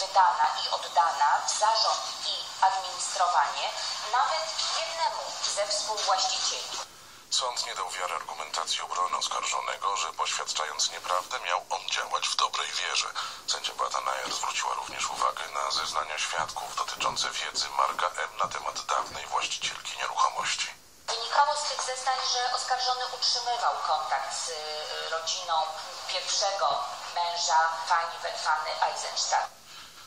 wydana i oddana w zarząd i administrowanie nawet jednemu ze współwłaścicieli. Sąd nie dał wiary argumentacji obrony oskarżonego, że poświadczając nieprawdę miał on działać w dobrej wierze. Sędzia Beata Najer zwróciła również uwagę na zeznania świadków dotyczące wiedzy Marka M. na temat dawnej właścicielki nieruchomości. Wynikało z tych zeznań, że oskarżony utrzymywał kontakt z y, rodziną pierwszego męża pani Fanny Eisenstadt.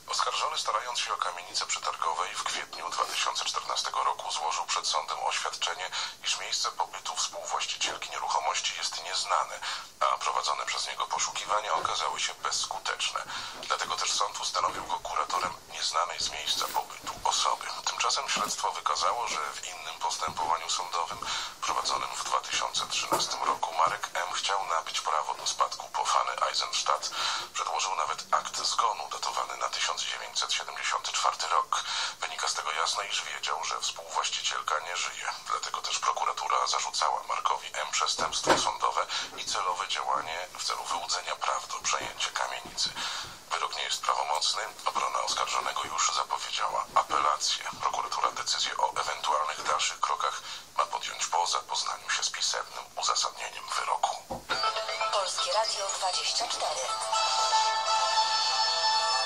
Oskarżony, starając się o kamienicę przetargowej, w kwietniu 2014 roku złożył przed sądem oświadczenie, iż miejsce pobytu współwłaścicielki nieruchomości jest nieznane, a prowadzone przez niego poszukiwania okazały się bezskuteczne. Dlatego też sąd ustanowił go kuratorem nieznanej z miejsca pobytu osoby. Tymczasem śledztwo wykazało, że w innym postępowaniu sądowym prowadzonym w 2013 roku Marek M. chciał nabyć prawo do spadku po Fanny Eisenstadt. Przedłożył nawet akt zgonu datowany na 1974 rok. Wynika z tego jasno, iż wiedział, że współwłaścicielka nie żyje. Dlatego też prokuratura zarzucała Markowi M. przestępstwo sądowe i celowe działanie w celu wyłudzenia praw do przejęcia kamienicy. Wyrok nie jest prawomocny. Obrona oskarżonego już zapowiedziała apelację. Prokuratura decyzję o ewentualnych dalszych krokach podjąć po zapoznaniu się z pisemnym uzasadnieniem wyroku. Polskie Radio 24.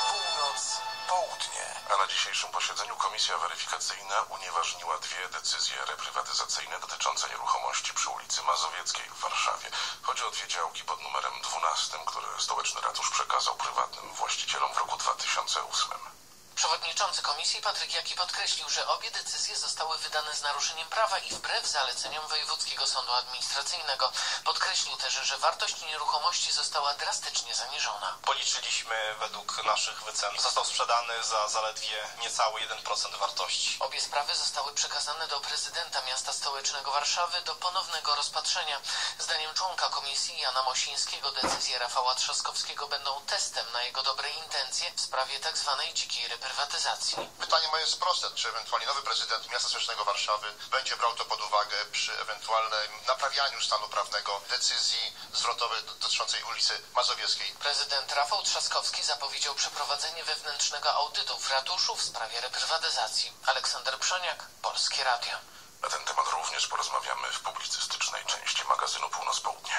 Północ, południe. A na dzisiejszym posiedzeniu komisja weryfikacyjna unieważniła dwie decyzje reprywatyzacyjne dotyczące nieruchomości przy ulicy Mazowieckiej w Warszawie. Chodzi o dwie działki pod numerem 12, które stołeczny ratusz przekazał prywatnym właścicielom w roku 2008. Przewodniczący komisji Patryk Jaki podkreślił, że obie decyzje zostały wydane z naruszeniem prawa i wbrew zaleceniom Wojewódzkiego Sądu Administracyjnego. Podkreślił też, że wartość nieruchomości została drastycznie zaniżona. Policzyliśmy według naszych wycen. Został sprzedany za zaledwie niecały 1% wartości. Obie sprawy zostały przekazane do prezydenta miasta stołecznego Warszawy do ponownego rozpatrzenia. Zdaniem członka komisji Jana Mosińskiego decyzje Rafała Trzaskowskiego będą testem na jego dobre intencje w sprawie tzw. dzikiej reprywatyzacji. Pytanie moje jest proste. Czy ewentualnie nowy prezydent miasta stołecznego Warszawy będzie brał to pod uwagę przy ewentualnym naprawianiu stanu prawnego decyzji zwrotowej dotyczącej ulicy Mazowieckiej? Prezydent Rafał Trzaskowski zapowiedział przeprowadzenie wewnętrznego audytu w ratuszu w sprawie reprywatyzacji. Aleksander Przoniak, Polskie Radio. Na ten temat również porozmawiamy w publicystycznej części magazynu Północ Południe.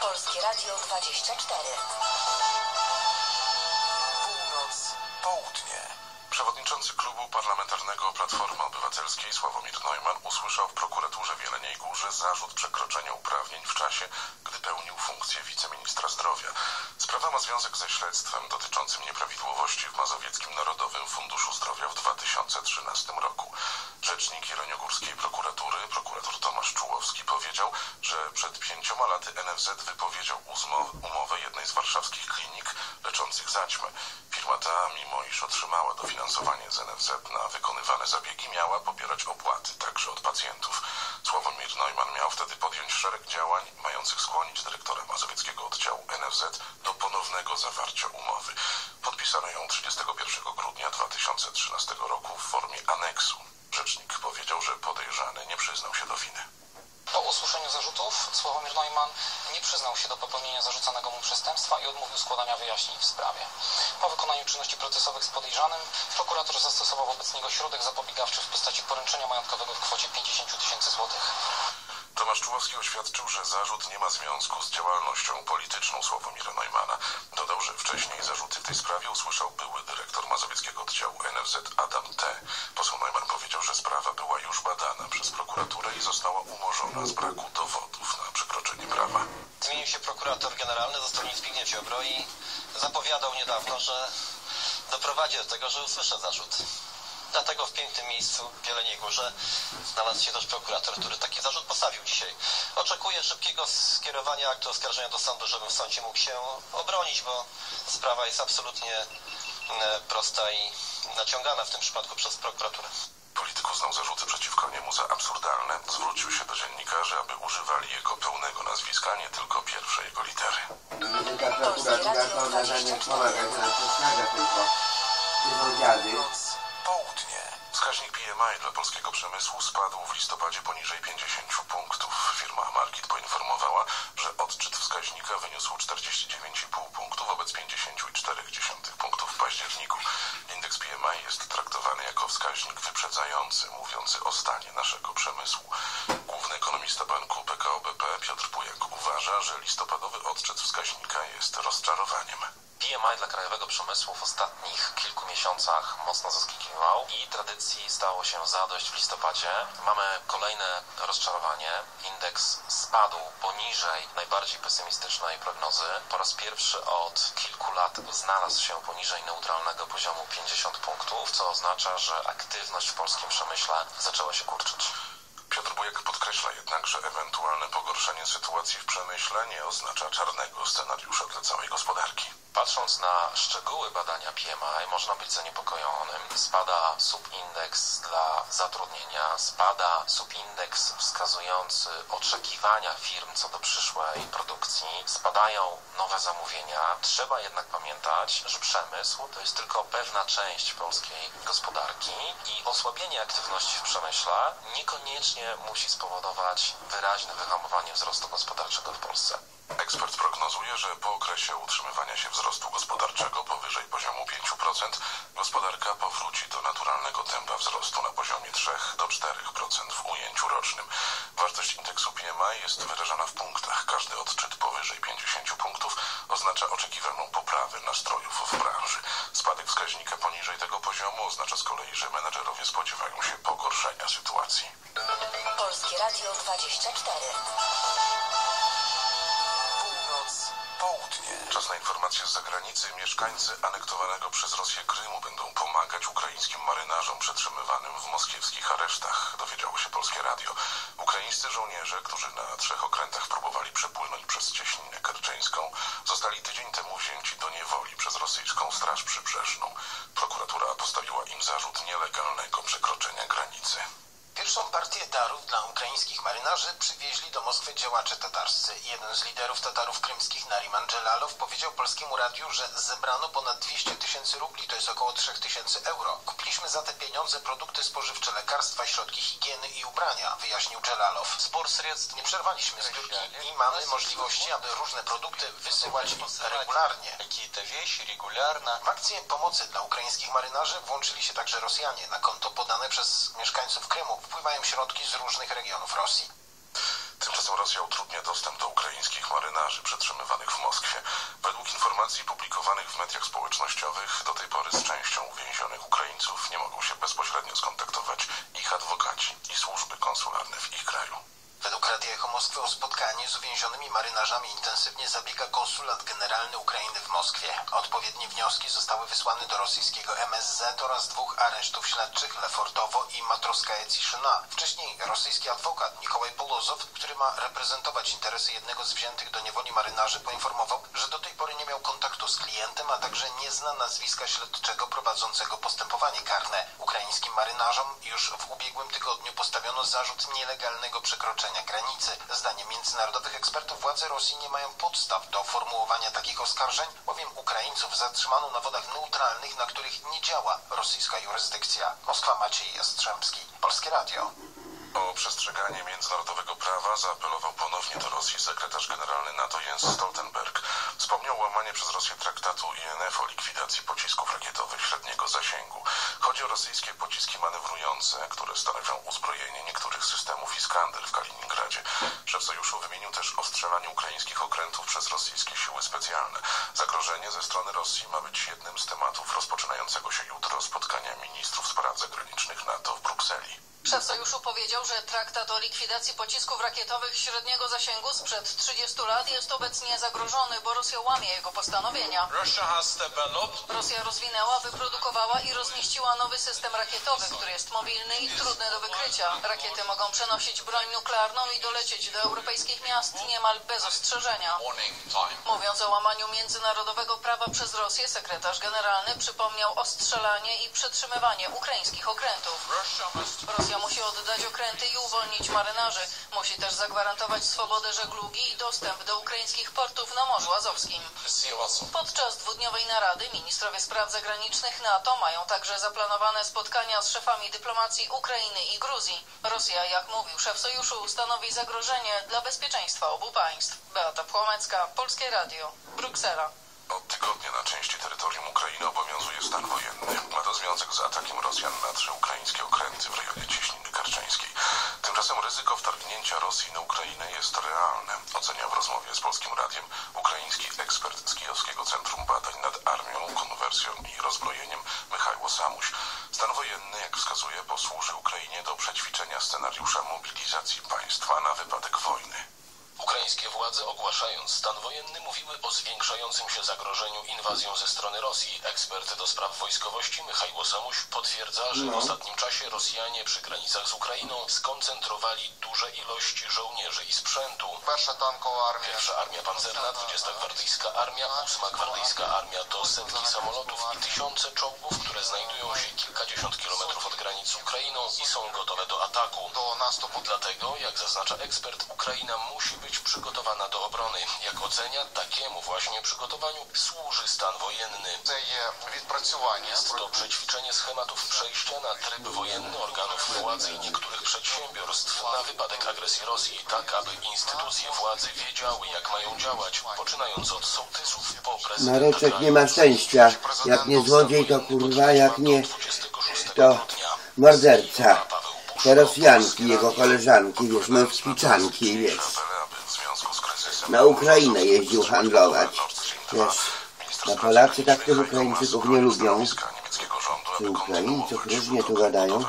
Polskie Radio 24. Południe. Przewodniczący klubu parlamentarnego Platformy Obywatelskiej Sławomir Neumann usłyszał w prokuraturze w Jeleniej Górze zarzut przekroczenia uprawnień w czasie, gdy pełnił funkcję wiceministra zdrowia. Sprawa ma związek ze śledztwem dotyczącym nieprawidłowości w Mazowieckim Narodowym Funduszu Zdrowia w 2013 roku. Rzecznik jeleniogórskiej prokuratury, prokurator Tomasz Czułowski powiedział, że przed pięcioma laty NFZ wypowiedział umowę jednej z warszawskich klinik leczących zaćmę. Firma ta, mimo iż otrzymała dofinansowanie z NFZ na wykonywane zabiegi, miała pobierać opłaty także od pacjentów. Sławomir Neumann miał wtedy podjąć szereg działań mających skłonić dyrektora mazowieckiego oddziału NFZ do ponownego zawarcia umowy. Podpisano ją 31 grudnia 2013 roku w formie aneksu. Rzecznik powiedział, że podejrzany nie przyznał się do winy. Usłyszeniu zarzutów Sławomir Neumann nie przyznał się do popełnienia zarzucanego mu przestępstwa i odmówił składania wyjaśnień w sprawie. Po wykonaniu czynności procesowych z podejrzanym prokurator zastosował wobec niego środek zapobiegawczy w postaci poręczenia majątkowego w kwocie 50 tysięcy złotych. Tomasz Czułowski oświadczył, że zarzut nie ma związku z działalnością polityczną Sławomira Neumana. Dodał, że wcześniej zarzuty w tej sprawie usłyszał były dyrektor mazowieckiego oddziału NFZ Adam T. Ziobro i zapowiadał niedawno, że doprowadzi do tego, że usłyszę zarzut. Dlatego w pięknym miejscu w Jeleniej Górze znalazł się też prokurator, który taki zarzut postawił dzisiaj. Oczekuję szybkiego skierowania aktu oskarżenia do sądu, żebym w sądzie mógł się obronić, bo sprawa jest absolutnie e, prosta i naciągana w tym przypadku przez prokuraturę. Uznał zarzuty przeciwko niemu za absurdalne. Zwrócił się do dziennikarzy, aby używali jego pełnego nazwiska, nie tylko pierwszej jego litery. Tak znaczy południe. Wskaźnik PMI dla polskiego przemysłu spadł w listopadzie poniżej 50 punktów. Firma Markit poinformowała, że odczyt wskaźnika wyniósł 49,5 punktów wobec 50,4 punktów w październiku. Indeks PMI jest traktowany jako wskaźnik wyprzedzający, mówiący o stanie naszego przemysłu. Główny ekonomista banku PKO BP Piotr Pujak uważa, że listopadowy odczyt wskaźnika jest rozczarowaniem. PMI dla krajowego przemysłu w ostatnich kilku miesiącach mocno zaskakiwał i tradycji stało się zadość w listopadzie. Mamy kolejne rozczarowanie. Indeks spadł poniżej najbardziej pesymistycznej prognozy. Po raz pierwszy od kilku lat znalazł się poniżej neutralnego poziomu 50 punktów, co oznacza, że aktywność w polskim przemyśle zaczęła się kurczyć. Piotr Bujek podkreśla jednak, że ewentualne pogorszenie sytuacji w przemyśle nie oznacza czarnego scenariusza dla całej gospodarki. Patrząc na szczegóły badania PMI, można być zaniepokojonym. Spada subindeks dla zatrudnienia, spada subindeks wskazujący oczekiwania firm co do przyszłej produkcji, spadają nowe zamówienia. Trzeba jednak pamiętać, że przemysł to jest tylko pewna część polskiej gospodarki i osłabienie aktywności w przemyśle niekoniecznie musi spowodować wyraźne wyhamowanie wzrostu gospodarczego w Polsce. Ekspert prognozuje, że po okresie utrzymywania się wzrostu gospodarczego powyżej poziomu 5% gospodarka powróci do naturalnego tempa wzrostu na poziomie 3 do 4% w ujęciu rocznym. Wartość indeksu PMI jest wyrażana w punktach. Każdy odczyt powyżej 50 punktów oznacza oczekiwaną poprawę nastrojów w branży. Spadek wskaźnika poniżej tego poziomu oznacza z kolei, że menedżerowie spodziewają się pogorszenia sytuacji. Polskie Radio 24. informacje z zagranicy. Mieszkańcy anektowanego przez Rosję Krymu będą pomagać ukraińskim marynarzom przetrzymywanym w moskiewskich aresztach, dowiedziało się Polskie Radio. Ukraińscy żołnierze, którzy na trzech okrętach próbowali przepłynąć przez cieśninę kerczeńską, zostali tydzień temu wzięci do niewoli przez rosyjską Straż Przybrzeżną. Prokuratura postawiła im zarzut nielegalnego przekroczenia granicy. Pierwszą partię darów dla ukraińskich marynarzy przywieźli do Moskwy działacze tatarscy. Jeden z liderów Tatarów krymskich, Nariman Dżelalow, powiedział polskiemu radiu, że zebrano ponad 200 tysięcy rubli, to jest około 3 tysięcy euro. Kupiliśmy za te pieniądze produkty spożywcze, lekarstwa, środki higieny i ubrania, wyjaśnił Dżelalow. Zbór sredstw nie przerwaliśmy zbiórki i mamy możliwości, aby różne produkty wysyłać regularnie. W akcję pomocy dla ukraińskich marynarzy włączyli się także Rosjanie. Na konto podane przez mieszkańców Krymu wpływają środki z różnych regionów Rosji. Tymczasem Rosja utrudnia dostęp do ukraińskich marynarzy przetrzymywanych w Moskwie. Według informacji publikowanych w mediach społecznościowych do tej pory z częścią uwięzionych Ukraińców nie mogą się bezpośrednio skontaktować ich adwokaci i służby konsularne w ich kraju. Według Radia Echo Moskwy o spotkanie z uwięzionymi marynarzami intensywnie zabiega konsulat generalny Ukrainy w Moskwie. Odpowiednie wnioski zostały wysłane do rosyjskiego MSZ oraz dwóch aresztów śledczych Lefortowo i Matroskaja Ciszyna. Wcześniej rosyjski adwokat Nikołaj Polozow, który ma reprezentować interesy jednego z wziętych do niewoli marynarzy, poinformował, że do tej pory nie miał kontaktu z klientem, a także nie zna nazwiska śledczego prowadzącego postępowanie karne. Ukraińskim marynarzom już w ubiegłym tygodniu postawiono zarzut nielegalnego przekroczenia granicy. Zdaniem międzynarodowych ekspertów władze Rosji nie mają podstaw do formułowania takich oskarżeń, bowiem Ukraińców zatrzymano na wodach neutralnych, na których nie działa rosyjska jurysdykcja. Moskwa Maciej Jastrzębski, Polskie Radio. O przestrzeganie międzynarodowego prawa zaapelował ponownie do Rosji sekretarz generalny NATO Jens Stoltenberg. Wspomniał łamanie przez Rosję traktatu INF o likwidacji pocisków rakietowych średniego zasięgu. Chodzi o rosyjskie pociski manewrujące, które stanowią uzbrojenie niektórych systemów Iskander w Kaliningradzie. Szef sojuszu wymienił też ostrzelanie ukraińskich okrętów przez rosyjskie siły specjalne. Zagrożenie ze strony Rosji ma być jednym z tematów rozpoczynającego się jutro spotkania ministrów spraw zagranicznych NATO w Brukseli. Szef sojuszu powiedział, że traktat o likwidacji pocisków rakietowych średniego zasięgu sprzed 30 lat jest obecnie zagrożony, bo Rosja łamie jego postanowienia. Rosja rozwinęła, wyprodukowała i rozmieściła nowy system rakietowy, który jest mobilny i trudny do wykrycia. Rakiety mogą przenosić broń nuklearną i dolecieć do europejskich miast niemal bez ostrzeżenia. Mówiąc o łamaniu międzynarodowego prawa przez Rosję, sekretarz generalny przypomniał ostrzelanie i przetrzymywanie ukraińskich okrętów. Rosja Rosja musi oddać okręty i uwolnić marynarzy. Musi też zagwarantować swobodę żeglugi i dostęp do ukraińskich portów na Morzu Azowskim. Podczas dwudniowej narady ministrowie spraw zagranicznych NATO mają także zaplanowane spotkania z szefami dyplomacji Ukrainy i Gruzji. Rosja, jak mówił szef sojuszu, stanowi zagrożenie dla bezpieczeństwa obu państw. Beata Płomecka, Polskie Radio, Bruksela. Od tygodnia na części terytorium Ukrainy obowiązuje stan wojenny. Ma to związek z atakiem Rosjan na trzy ukraińskie okręty w rejonie Cieśniny Karczeńskiej. Tymczasem ryzyko wtargnięcia Rosji na Ukrainę jest realne, ocenia w rozmowie z Polskim Radiem ukraiński ekspert z Kijowskiego Centrum Badań nad Armią, Konwersją i Rozbrojeniem Michał Samuś. Stan wojenny, jak wskazuje, posłuży Ukrainie do przećwiczenia scenariusza mobilizacji państwa na wypadek wojny. Ukraińskie władze ogłaszając stan wojenny mówiły o zwiększającym się zagrożeniu inwazją ze strony Rosji. Ekspert do spraw wojskowości Michał Samuś potwierdza, że w No. ostatnim czasie Rosjanie przy granicach z Ukrainą skoncentrowali duże ilości żołnierzy i sprzętu. Pierwsza tankowa armia. Pierwsza Armia Pancerna, 20 Gwardyjska Armia, 8 Gwardyjska Armia to setki samolotów i tysiące czołgów, które znajdują się kilkadziesiąt kilometrów od granic z Ukrainą i są gotowe do ataku. Do nastupu. Dlatego, jak zaznacza ekspert, Ukraina musi być być przygotowana do obrony. Jak ocenia, takiemu właśnie przygotowaniu służy stan wojenny. Jest to przećwiczenie schematów przejścia na tryb wojenny organów władzy i niektórych przedsiębiorstw na wypadek agresji Rosji, tak aby instytucje władzy wiedziały, jak mają działać, poczynając od sołtysów po prezydenta Maroczek nie ma szczęścia. Jak nie złodziej, to kurwa, jak nie, to morderca. Te Rosjanki, jego koleżanki, wiesz, męskiczanki, wiesz. Na Ukrainę jeździł handlować. Wiesz, no Polacy tak tych Ukraińczyków nie lubią. Czy Ukraińców różnie tu gadają.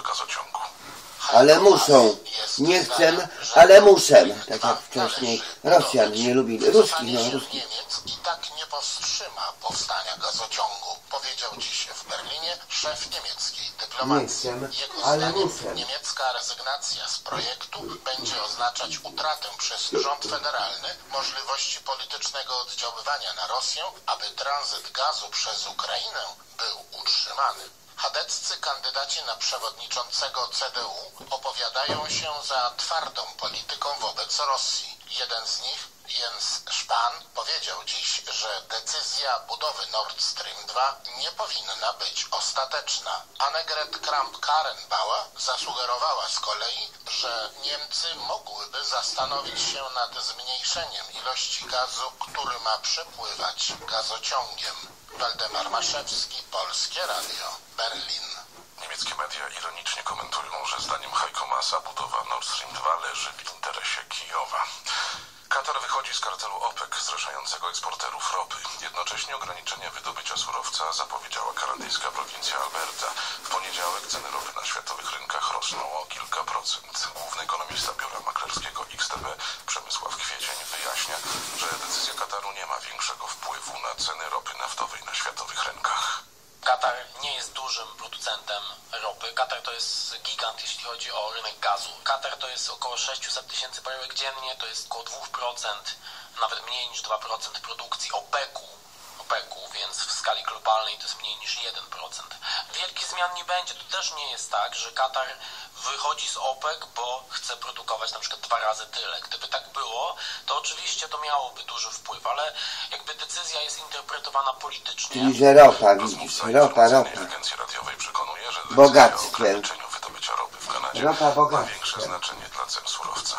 Ale muszą. Nie chcę, ale muszę. Tak jak wcześniej Rosjan nie lubili. Ruskich, no ruskich. Niemiec i tak nie powstrzyma powstania gazociągu, powiedział dziś w Berlinie szef niemieckiej Nie dyplomacji. Jego ale zdaniem muszę. niemiecka rezygnacja z projektu będzie oznaczać utratę przez rząd federalny możliwości politycznego oddziaływania na Rosję, aby tranzyt gazu przez Ukrainę był utrzymany. Chadeccy kandydaci na przewodniczącego CDU opowiadają się za twardą polityką wobec Rosji. Jeden z nich, Jens Spahn, powiedział dziś, że decyzja budowy Nord Stream 2 nie powinna być ostateczna. Annegret Kramp-Karrenbauer zasugerowała z kolei, że Niemcy mogłyby zastanowić się nad zmniejszeniem ilości gazu, który ma przepływać gazociągiem. Waldemar Maszewski, Polskie Radio, Berlin. Niemieckie media ironicznie komentują, że zdaniem Heiko Masa budowa Nord Stream 2 leży w interesie Kijowa. Katar wychodzi z kartelu OPEC zrzeszającego eksporterów ropy. Jednocześnie ograniczenie wydobycia surowca zapowiedziała kanadyjska prowincja Alberta. W poniedziałek ceny ropy na światowych rynkach rosną o kilka procent. Główny ekonomista biura maklerskiego XTB Przemysław Kwiecień wyjaśnia, że decyzja Kataru nie ma większego wpływu na ceny ropy naftowej na światowych rynkach. Katar nie jest dużym producentem ropy. Katar to jest gigant, jeśli chodzi o rynek gazu. Katar to jest około 600 tysięcy baryłek dziennie, to jest około 2%, nawet mniej niż 2% produkcji OPEC-u. OPEC-u, więc w skali globalnej to jest mniej niż 1%. Wielkich zmian nie będzie. To też nie jest tak, że Katar wychodzi z OPEC, bo chce produkować na przykład dwa razy tyle. Gdyby tak było, to oczywiście to miałoby duży wpływ, ale jakby decyzja jest interpretowana politycznie. Czyli, że ropa, widzisz, ropa, ropa. Przekonuje, że decyzja o Bogactwem. ograniczeniu wydobycia ropy w Kanadzie Ropa ma bogactwem. większe znaczenie dla cen surowca.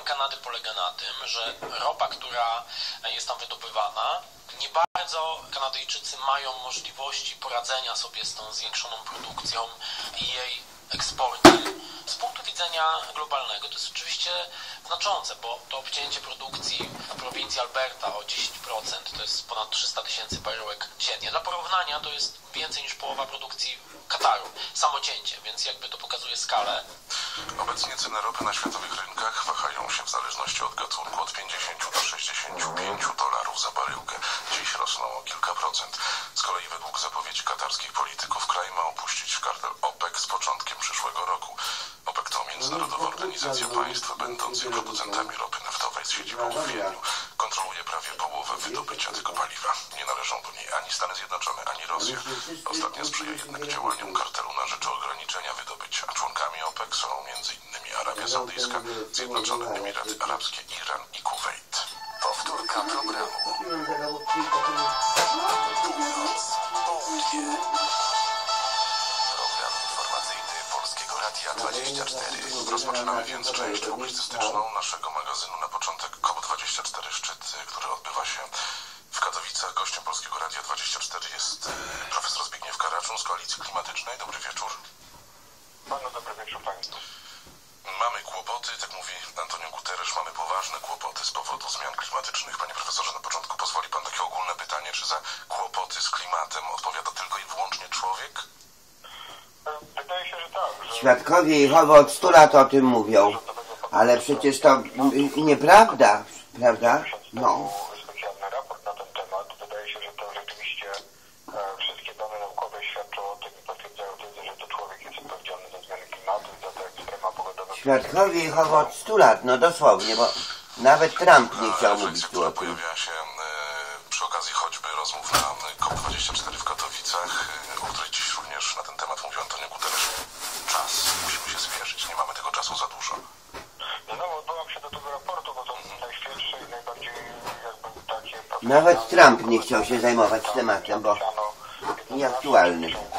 Problem Kanady polega na tym, że ropa, która jest tam wydobywana, nie bardzo Kanadyjczycy mają możliwości poradzenia sobie z tą zwiększoną produkcją i jej eksportem. Z punktu widzenia globalnego to jest oczywiście znaczące, bo to obcięcie produkcji w prowincji Alberta o 10% to jest ponad 300 tysięcy baryłek dziennie. Dla porównania to jest więcej niż połowa produkcji Kataru, samocięcie, więc jakby to pokazuje skalę. Obecnie ceny ropy na światowych rynkach wahają się w zależności od gatunku od 50 do 65 dolarów za baryłkę. Dziś rosną o kilka procent. Z kolei według zapowiedzi katarskich polityków kraj ma opuścić kartel OPEC z początkiem przyszłego roku. OPEC to międzynarodowa organizacja państw będących producentami ropy naftowej z siedzibą w Wiedniu. kontroluje prawie połowę wydobycia tego paliwa. Nie należą do niej ani Stany Zjednoczone, ani Rosja. Ostatnio sprzyja jednak działaniom kartelu na rzecz ograniczenia wydobycia. Członkami OPEC są m.in. Arabia Saudyjska, Zjednoczone Emiraty Arabskie, Iran i Kuwait. Powtórka programu. Południe. 24. Rozpoczynamy więc część publicystyczną naszego magazynu na początek COP24 szczyt, który odbywa się w Katowicach. Gościem Polskiego Radia 24 jest e, profesor Zbigniew Karaczun z Koalicji Klimatycznej. Dobry wieczór. Świadkowie Jehowy od 100 lat o tym mówią. Ale przecież to nieprawda, prawda? No. Specjalny raport na ten temat. Wydaje się, że to rzeczywiście e, wszystkie dane naukowe świadczą o tym i potwierdzają tezę, że to człowiek jest odpowiedzialny za zmiany klimatu i za te ekstrema pogodowe. Świadkowie Jehowy od 100 lat, no dosłownie, bo nawet Trump nie chciał mówić tu o tym. Nawet Trump nie chciał się zajmować tematem, bo nieaktualny. W ciągu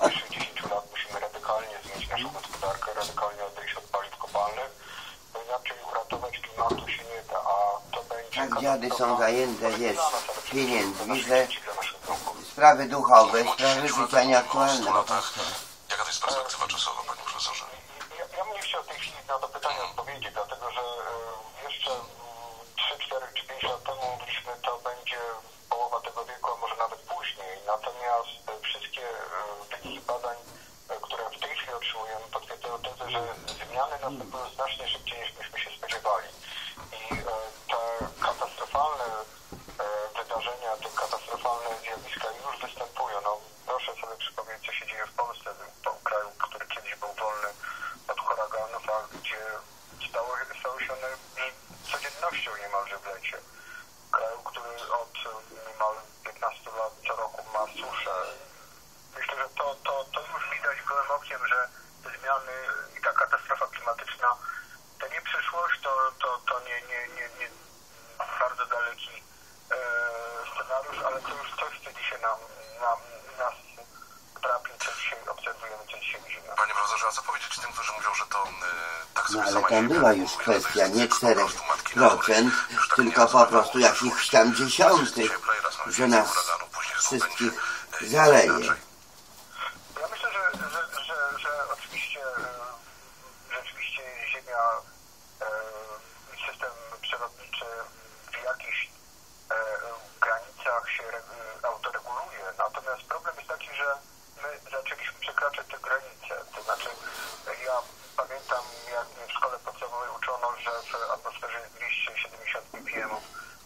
najbliższych 10 lat musimy radykalnie zmienić naszą gospodarkę, radykalnie odejść od paliw kopalnych, bo inaczej uratować klimatu się nie da, a to będzie... Tak dziady są zajęte, wiesz, pieniędzmi, że sprawy duchowe, sprawy 10 życia nieaktualne 100 latach. prostu. Jaka to jest perspektywa czasowa, panie profesorze? Ja, ja bym nie chciał w tej chwili na to pytanie odpowiedzieć, dlatego że e, jeszcze mm, 3, 4 czy 5 lat temu mówiliśmy, to będzie połowa tego wieku, a może nawet później. Natomiast e, wszystkie e, wyniki badań, e, które w tej chwili otrzymujemy, potwierdzają tezę, że zmiany następują znacznie szybciej niż myśmy się spodziewali. I e, te katastrofalne e, wydarzenia, te katastrofalne zjawiska już występują. No, proszę sobie przypomnieć, co się dzieje w Polsce, w kraju, który kiedyś był wolny od huraganów, a gdzie stało, stało się one codziennością niemalże w lecie. Kraju, który od niemal 15 lat co roku ma suszę. Myślę, że to, to, to już widać gołym okiem, że te zmiany i ta katastrofa klimatyczna to nie przyszłość, to, to, to nie, nie, nie, nie bardzo daleki e, scenariusz, ale to już coś, co dzisiaj nam, nam, nas trapi, co dzisiaj obserwujemy, co dzisiaj widzimy. Panie profesorze, a co powiedzieć tym, którzy mówią, że to e, tak sobie No ale sama tam była już kwestia nie cykl po prostu matki natury. 4%, Już tak tylko po prostu jakichś tam dziesiątych, że nas wszystkich zaleje. Ja myślę, że, oczywiście e, e, system w jakichś e, granicach się re- autoreguluje. Natomiast problem jest taki, że my zaczęliśmy przekraczać te granice. To znaczy ja pamiętam jak mnie w szkole podstawowej uczono, że w atmosferze jest 270 ppm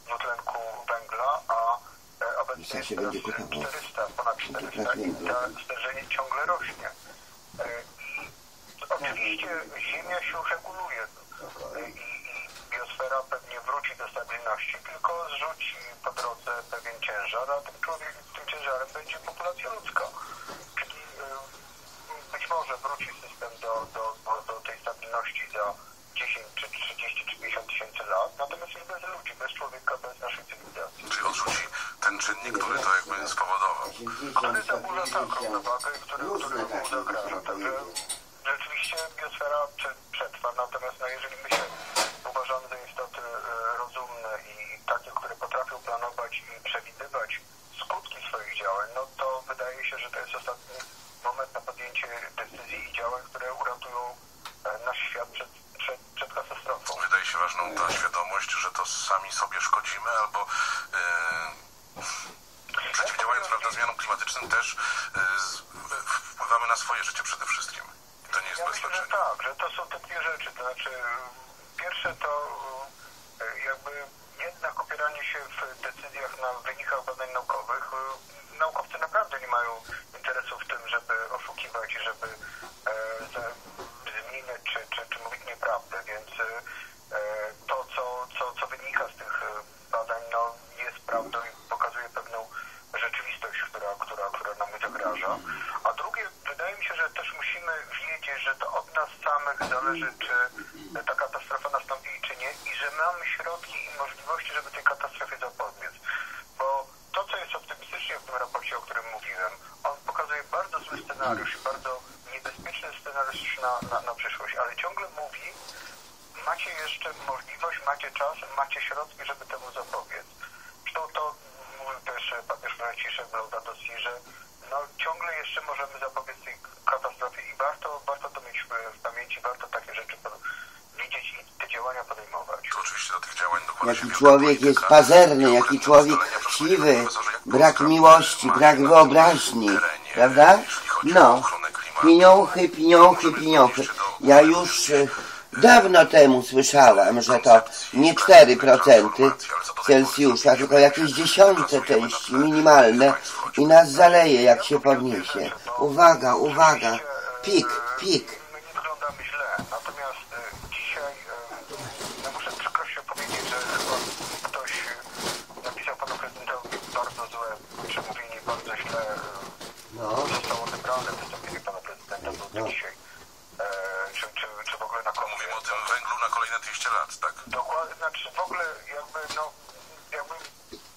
dwutlenku węgla, a e, obecnie Myślę, jest się będzie pytało. 400, ponad 400 i to zderzenie ciągle rośnie. E, i Oczywiście Ziemia się reguluje e, i, biosfera pewnie wróci do stabilności, tylko zrzuci po drodze pewien ciężar, a tym, człowiek, tym ciężarem będzie populacja ludzka. Czyli e, być może wróci system do, do, do, do tej stabilności za 10 czy 30 czy 50 tysięcy lat, natomiast już bez ludzi, bez człowieka, bez naszej cywilizacji. Czyli odrzuci ten czynnik, który to jakby spowodował. Który zaburza tak równowagę, który, który mu zagraża. Także Santas no, ciągle jeszcze możemy zapobiec tej katastrofie i warto, warto to mieć w, pamięci, warto takie rzeczy widzieć i te działania podejmować. To oczywiście do tych działań Jaki człowiek jest pazerny, jaki człowiek siwy, brak miłości, brak wyobraźni, prawda? No, pieniąchy, pieniąchy, pieniąchy. Ja już e, dawno temu słyszałam, że to nie 4% Celsjusza, tylko jakieś dziesiąte części minimalne i nas zaleje, jak się podniesie. Uwaga, uwaga, pik, pik. My nie wyglądamy źle, natomiast e, dzisiaj e, no muszę z przykrością powiedzieć, że chyba ktoś e, napisał panu prezydentowi bardzo złe przemówienie, bardzo źle No. zostało odebrane wystąpienie pana prezydenta do No. dzisiaj. E, czy, czy, czy w ogóle na komu Mówimy o tym węglu na kolejne 200 lat, tak? Dokładnie, znaczy w ogóle jakby no, jakby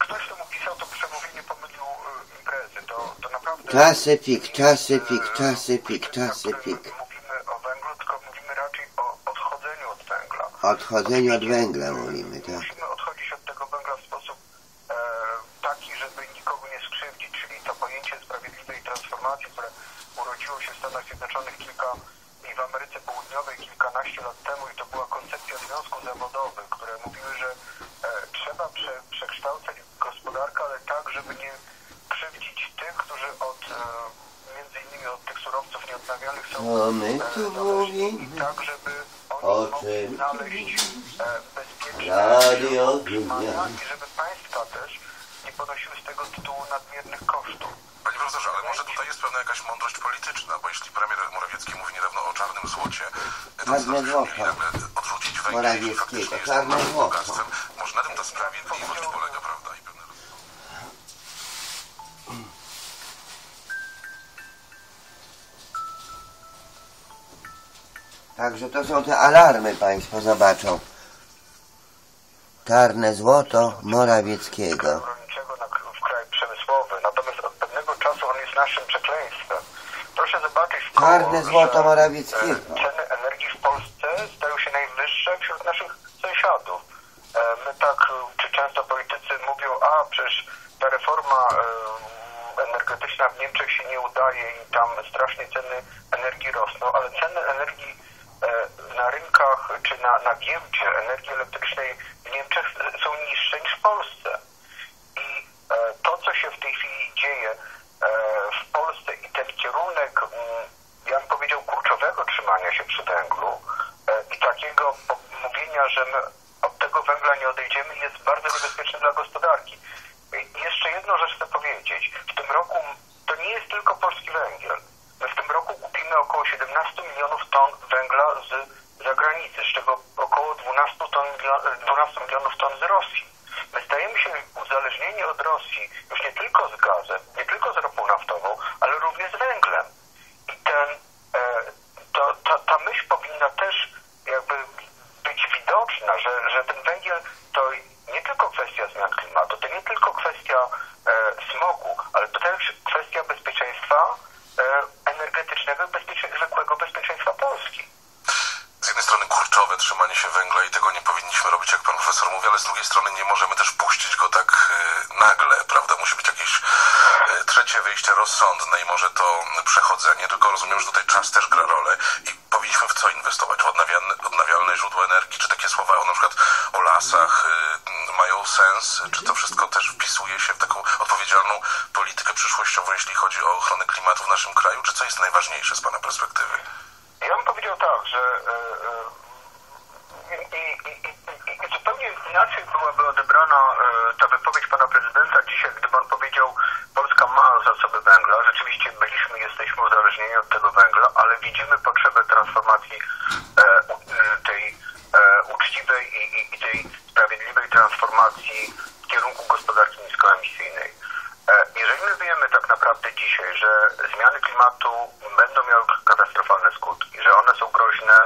ktoś kto mu pisał to przemówienie pomylił e, imprezy, to, to naprawdę... Czasy pik, czasy pik, czasy pik, czasy pik. Mówimy o węglu, tylko mówimy raczej o odchodzeniu od węgla. Odchodzeniu od węgla mówimy, tak. Musimy odchodzić od tego węgla w sposób e, taki, żeby nikogo nie skrzywdzić, czyli to pojęcie sprawiedliwej transformacji, które urodziło się w Stanach Zjednoczonych kilka i w Ameryce Południowej kilkanaście lat temu i to była koncepcja związków zawodowych, które mówiły, że e, trzeba prze, przekształcać gospodarkę, ale tak, żeby nie krzywdzić tych, którzy od e, między innymi od tych surowców nieodnawialnych są O, my tu e, mówimy. i tak, żeby oni O mogli czym? znaleźć e, bezpieczne Radio utrzymania Gnia. i żeby państwa też nie ponosiły z tego tytułu nadmiernych kosztów. Panie profesorze, ale może tutaj jest pewna jakaś mądrość polityczna, bo jeśli premier Morawiecki mówi niedawno o czarnym złocie, to Czarne znaczy, że odrzucić węgiel, Morawieckiego, faktycznie jest czarne naszym złoto. Także to są te alarmy, Państwo zobaczą. Czarne złoto Morawieckiego. rolniczego w kraj przemysłowy, natomiast od pewnego czasu on jest naszym przekleństwem. Proszę zobaczyć w koło, Czarne złoto że, Morawieckiego. e, ceny energii w Polsce stają się najwyższe wśród naszych sąsiadów. E, my tak, e, czy często politycy mówią, a przecież ta reforma e, energetyczna w Niemczech się nie udaje i tam strasznie ceny energii rosną, ale ceny energii e, na rynkach czy na, na giełdzie energii elektrycznej w Niemczech e, są niższe niż w Polsce. I e, to, co się w tej chwili dzieje e, w Polsce i ten kierunek, mm, ja bym powiedział, kurczowego trzymania się przy węglu e, i takiego po- mówienia, że my od tego węgla nie odejdziemy, jest bardzo niebezpieczny dla gospodarki. I jeszcze jedną rzecz chcę powiedzieć. W tym roku to nie jest tylko polski węgiel. My w tym roku kupimy około 17 milionów ton węgla z zagranicy, z czego około 12, ton, milio- 12 milionów ton z Rosji. My stajemy się uzależnieni od Rosji już nie tylko z gazem, nie tylko z ropą naftową, ale również z węglem. I ten, e, to, ta, ta myśl powinna też jakby być widoczna, że, że ten węgiel to nie tylko kwestia zmian klimatu, to nie tylko kwestia e, smogu, ale to też kwestia bezpieczeństwa e, energetycznego i bezpiecze, zwykłego bezpieczeństwa Polski. z jednej strony kurczowe trzymanie się węgla i tego nie powinniśmy robić, jak pan profesor mówi, ale z drugiej strony nie możemy też puścić go tak e, nagle, prawda? Musi być jakieś e, wyjście rozsądne i może to przechodzenie, tylko rozumiem, że tutaj czas też gra rolę i powinniśmy w co inwestować? W odnawialne, odnawialne źródła energii? Czy takie słowa na przykład o lasach e, mają sens? Czy to wszystko też wpisuje się w taką odpowiedzialną politykę przyszłościową, jeśli chodzi o ochronę klimatu w naszym kraju? Czy co jest najważniejsze z pana perspektywy? Ja bym powiedział tak, że e, e, i, i, i, i, zupełnie inaczej byłaby odebrana e, ta wypowiedź pana prezydenta dzisiaj, gdyby on powiedział, zasoby węgla, rzeczywiście byliśmy, jesteśmy uzależnieni od tego węgla, ale widzimy potrzebę transformacji e, e, tej e, uczciwej i, i, i tej sprawiedliwej transformacji w kierunku gospodarki niskoemisyjnej. E, Jeżeli my wiemy tak naprawdę dzisiaj, że zmiany klimatu będą miały katastrofalne skutki, że one są groźne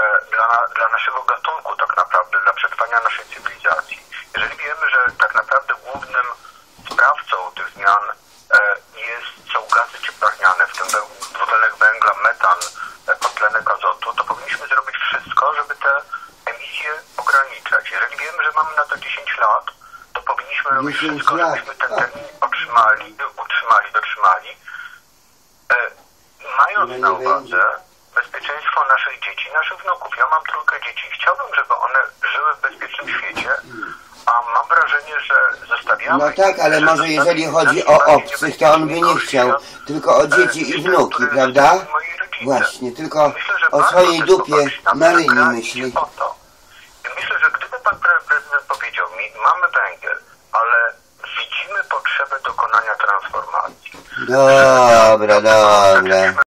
e, dla, dla naszego gatunku tak naprawdę, dla przetrwania naszej cywilizacji. Jeżeli wiemy, że tak naprawdę głównym sprawcą tych zmian e, jest, są gazy cieplarniane, w tym dwutlenek węgla, metan, e, podtlenek azotu, to powinniśmy zrobić wszystko, żeby te emisje ograniczać. Jeżeli wiemy, że mamy na to 10 lat, to 10 wszystko, żebyśmy ten termin otrzymali, utrzymali, dotrzymali, e, mając na uwadze bezpieczeństwo naszych dzieci, naszych wnuków. Ja mam trójkę dzieci chciałbym, żeby one żyły w bezpiecznym świecie, a mam wrażenie, że zostawiamy... No tak, ale że może jeżeli chodzi o obcych, to on by nie chciał, gości, tylko o dzieci i wnuki, prawda? Właśnie, tylko o swojej dupie Maryni myśli. o to. I myślę, że gdyby pan pre- prezydent powiedział mi, mamy węgiel, ale widzimy potrzebę dokonania transformacji. Dobra, dobra.